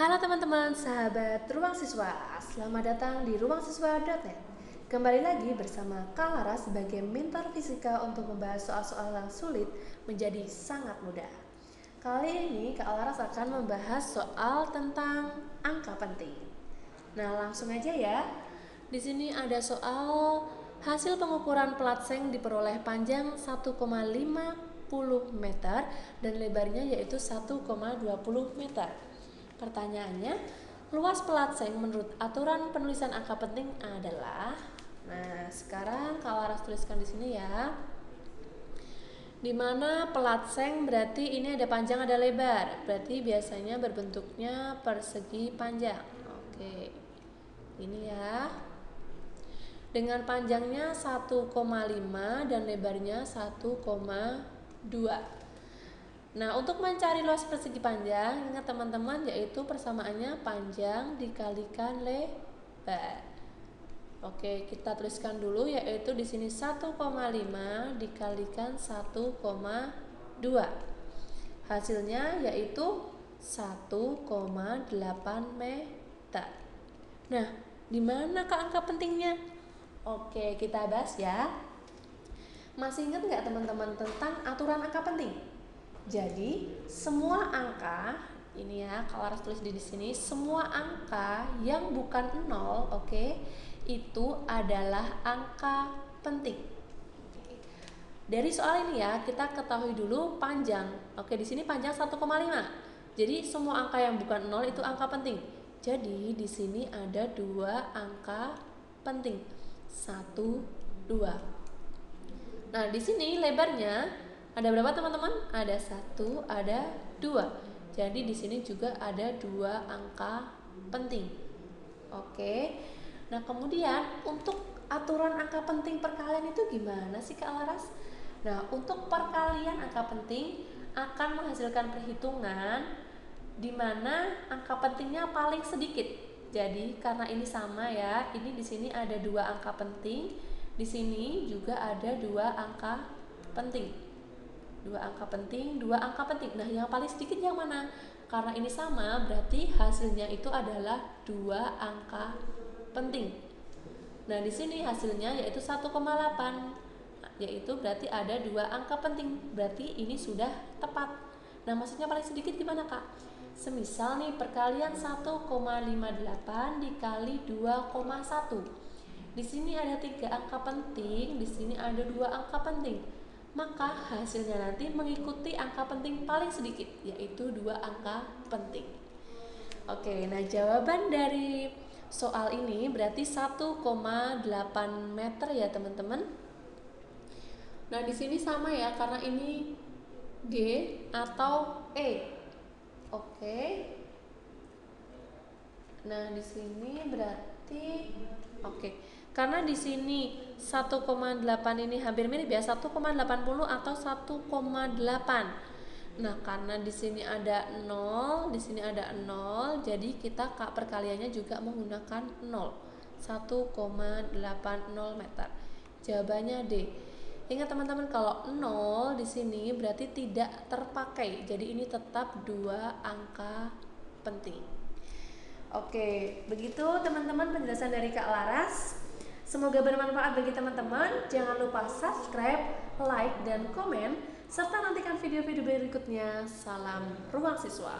Halo teman-teman, sahabat Ruang Siswa. Selamat datang di ruangsiswa.net. Kembali lagi bersama Kak Laras sebagai mentor fisika untuk membahas soal-soal yang sulit menjadi sangat mudah. Kali ini Kak Laras akan membahas soal tentang angka penting. Nah, langsung aja ya. Di sini ada soal hasil pengukuran plat seng diperoleh panjang 1,50 meter dan lebarnya yaitu 1,20 meter. Pertanyaannya, luas plat seng menurut aturan penulisan angka penting adalah Nah, sekarang kalau harus tuliskan di sini ya. Di mana plat seng berarti ini ada panjang ada lebar. Berarti biasanya berbentuknya persegi panjang. Oke. Ini ya dengan panjangnya 1,5 dan lebarnya 1,2 Nah untuk mencari luas persegi panjang ingat teman-teman yaitu persamaannya panjang dikalikan lebar Oke kita tuliskan dulu yaitu di sini 1,5 dikalikan 1,2 Hasilnya yaitu 1,8 meter Nah, di mana angka pentingnya? Oke, kita bahas ya. Masih ingat nggak teman-teman tentang aturan angka penting? Jadi, semua angka ini ya, kalau harus tulis di sini, semua angka yang bukan nol, oke, itu adalah angka penting. Dari soal ini ya, kita ketahui dulu panjang. Oke, di sini panjang 1,5. Jadi semua angka yang bukan nol itu angka penting. Jadi di sini ada dua angka penting satu dua nah di sini lebarnya ada berapa teman-teman? Ada satu ada dua. Jadi di sini juga ada dua angka penting. Oke. Nah kemudian untuk aturan angka penting perkalian itu gimana sih Kak Laras? Nah untuk perkalian angka penting akan menghasilkan perhitungan di mana angka pentingnya paling sedikit. Jadi karena ini sama ya, ini di sini ada dua angka penting, di sini juga ada dua angka penting. Dua angka penting, dua angka penting. Nah, yang paling sedikit yang mana? Karena ini sama, berarti hasilnya itu adalah dua angka penting. Nah, di sini hasilnya yaitu 1,8 yaitu berarti ada dua angka penting. Berarti ini sudah tepat. Nah, maksudnya paling sedikit gimana, Kak? Semisal nih perkalian 1,58 dikali 2,1. Di sini ada tiga angka penting, di sini ada dua angka penting. Maka hasilnya nanti mengikuti angka penting paling sedikit, yaitu dua angka penting. Oke, nah jawaban dari soal ini berarti 1,8 meter ya teman-teman. Nah di sini sama ya karena ini G atau E Oke. Nah, di sini berarti oke. Karena di sini 1,8 ini hampir mirip ya 1,80 atau 1,8. Nah, karena di sini ada 0, di sini ada 0, jadi kita kak perkaliannya juga menggunakan 0. 1,80 meter. Jawabannya D. Ingat teman-teman kalau 0 di sini berarti tidak terpakai. Jadi ini tetap dua angka penting. Oke, begitu teman-teman penjelasan dari Kak Laras. Semoga bermanfaat bagi teman-teman. Jangan lupa subscribe, like, dan komen serta nantikan video-video berikutnya. Salam ruang siswa.